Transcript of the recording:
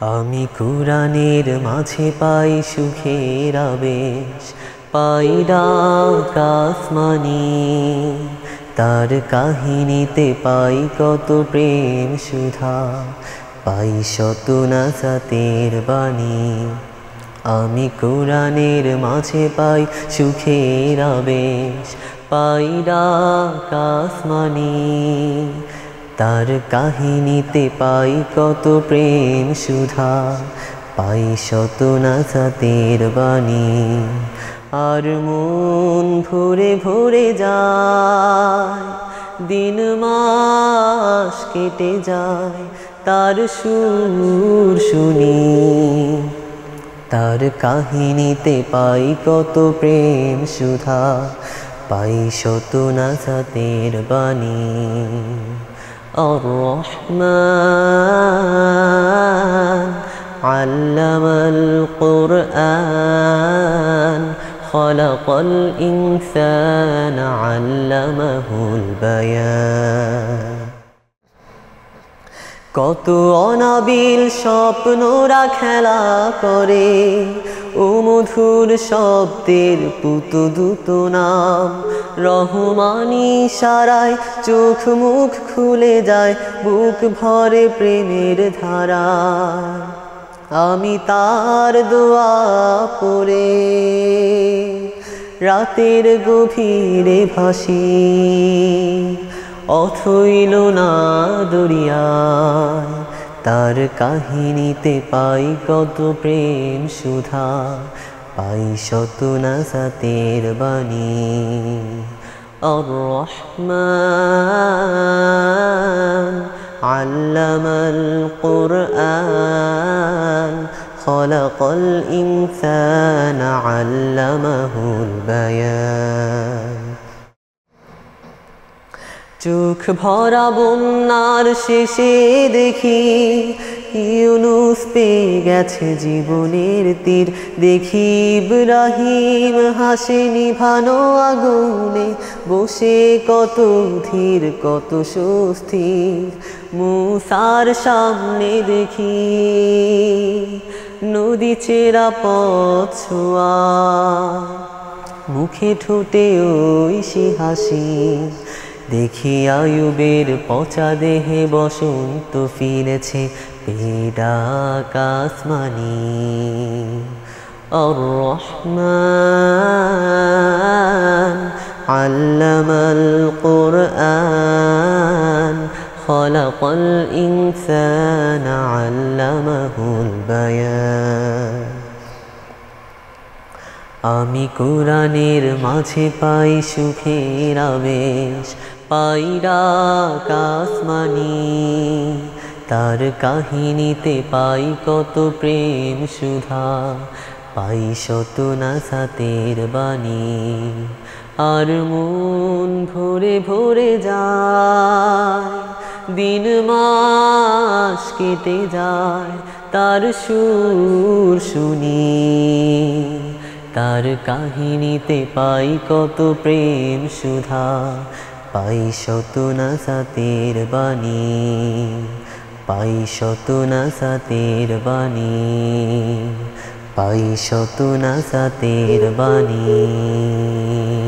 আমি কোরআনের মাঝে পাই সুখের আবেশ, পাই কাসমানি তার কাহিনীতে পাই কত প্রেম সুধা, পাই শত নাসাতের বাণী। আমি কোরআনের মাঝে পাই সুখের আবেশ, পাই কাসমানি তার কাহিনীতে পাই কত প্রেম সুধা, পাই শত নাসাতের বাণী। আর মন ভরে ভরে যায়, দিন মাস কেটে যায়, তার সুর শুনি। তার কাহিনীতে পাই কত প্রেম সুধা, পাই শত নাসাতের বাণী। الرحمن علم القرآن خلق الإنسان علمه البيان. কত অনাবিল স্বপ্নরা খেলা করে। ও মধুর শব্দের পুত দুত নাম। রহমানি সারায় চোখ মুখ খুলে যায়, বুক ভরে প্রেমের ধারা। আমি তার দোয়া পড়ে, রাতের গভীরে ভাসি। অথইল না দরিয়ায় তার কাহিনীতে পাই কত প্রেম সুধা পাই শত নাসাতের বাণী الرحمن علم القرآن خلق الإنسان علمه البيان চোখ ভরা বন্যার শেষে দেখি, ইউনুস পেয়ে গেছে জীবনের তীর। দেখি ইব্রাহিম হাসে নিভানো আগুনে, বসে কত ধীর, কত সুস্থির। মুসার সামনে দেখি নদী চেরা পথ ছোঁয়া। মুখে ঠোঁটে ওই সে হাসি দেখি আয়ুবের পচা দেহে বসন্ত ফিরেছে পেডা কাসমানি الرحمن علم القرآن خلق الإنسان علمه البيان আমি কোরআনের মাঝে পাই সুখের আবেশ পাই কাসমানি, তার কাহিনীতে পাই কত প্রেম সুধা, পাই শত নাসাতের বাণী। আর মন ভরে ভরে যায়, দিন মাস কেটে যায়, তার সুর শুনি। তার কাহিনীতে পাই কত প্রেম সুধা পাই শত নাসাতের বাণী পাই শত নাসাতের বাণী পাই শত নাসাতের বাণী।